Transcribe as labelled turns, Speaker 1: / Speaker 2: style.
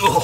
Speaker 1: お